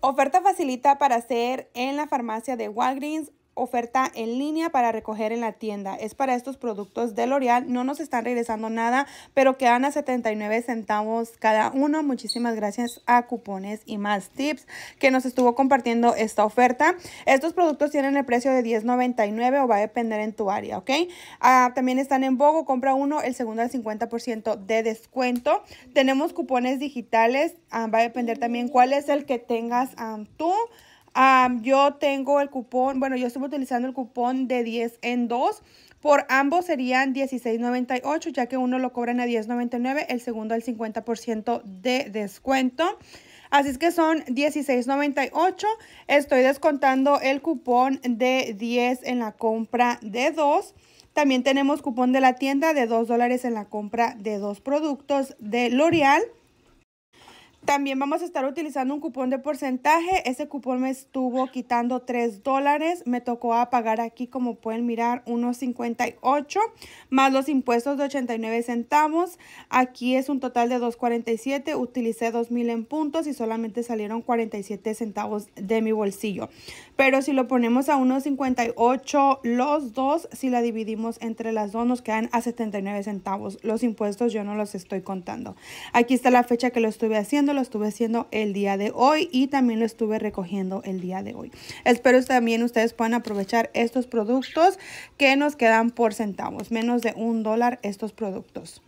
Oferta facilita para hacer en la farmacia de Walgreens oferta en línea para recoger en la tienda. Es para estos productos de L'Oreal. No nos están regresando nada, pero quedan a 79 centavos cada uno. Muchísimas gracias a Cupones y más tips que nos estuvo compartiendo esta oferta. Estos productos tienen el precio de $10.99 o va a depender en tu área, ¿ok? Ah, también están en Bogo. Compra uno, el segundo al 50% de descuento. Tenemos cupones digitales. Ah, va a depender también cuál es el que tengas ah, tú yo tengo el cupón, bueno, yo estoy utilizando el cupón de 10 en 2. Por ambos serían $16.98, ya que uno lo cobran a $10.99, el segundo al 50% de descuento. Así es que son $16.98. Estoy descontando el cupón de 10 en la compra de 2. También tenemos cupón de la tienda de 2 dólares en la compra de dos productos de L'Oreal. También vamos a estar utilizando un cupón de porcentaje. Ese cupón me estuvo quitando 3 dólares. Me tocó a pagar aquí, como pueden mirar, unos 58 más los impuestos de 89 centavos. Aquí es un total de 2.47. Utilicé 2.000 en puntos y solamente salieron 47 centavos de mi bolsillo. Pero si lo ponemos a unos 58 los dos, si la dividimos entre las dos, nos quedan a 79 centavos. Los impuestos yo no los estoy contando. Aquí está la fecha que lo estuve haciendo lo estuve haciendo el día de hoy y también lo estuve recogiendo el día de hoy. Espero también ustedes puedan aprovechar estos productos que nos quedan por centavos, menos de un dólar estos productos.